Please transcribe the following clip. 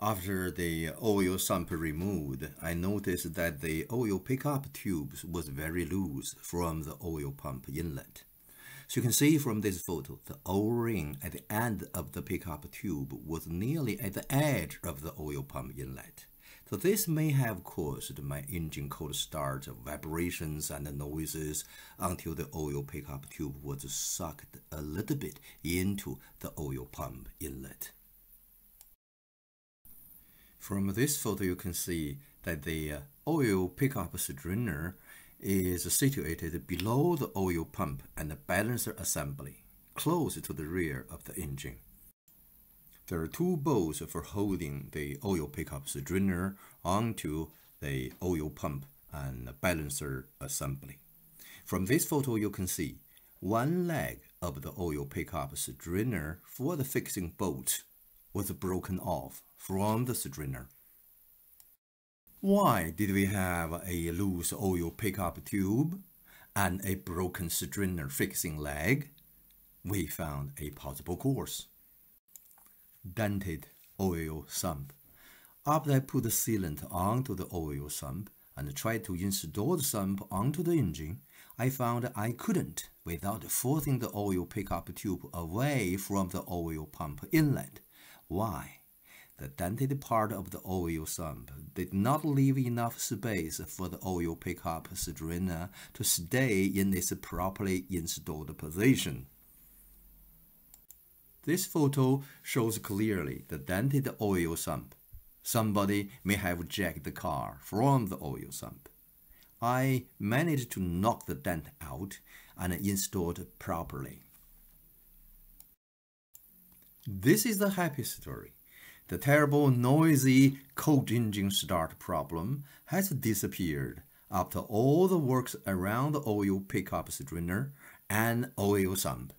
After the oil sump removed, I noticed that the oil pickup tubes was very loose from the oil pump inlet. So you can see from this photo, the O-ring at the end of the pickup tube was nearly at the edge of the oil pump inlet. So this may have caused my engine cold start vibrations and noises until the oil pickup tube was sucked a little bit into the oil pump inlet. From this photo, you can see that the uh, oil pickup strainer is situated below the oil pump and the balancer assembly, close to the rear of the engine. There are two bolts for holding the oil pickup strainer onto the oil pump and balancer assembly. From this photo, you can see one leg of the oil pickup strainer for the fixing bolt was broken off from the strainer. Why did we have a loose oil pickup tube and a broken strainer fixing leg? We found a possible cause. Dented oil sump. After I put the sealant onto the oil sump and tried to install the sump onto the engine, I found I couldn't without forcing the oil pickup tube away from the oil pump inlet. Why? The dented part of the oil sump did not leave enough space for the oil pickup strainer to stay in its properly installed position. This photo shows clearly the dented oil sump. Somebody may have jacked the car from the oil sump. I managed to knock the dent out and install it properly. This is the happy story. The terrible noisy cold engine start problem has disappeared after all the works around the oil pickup strainer and oil sump.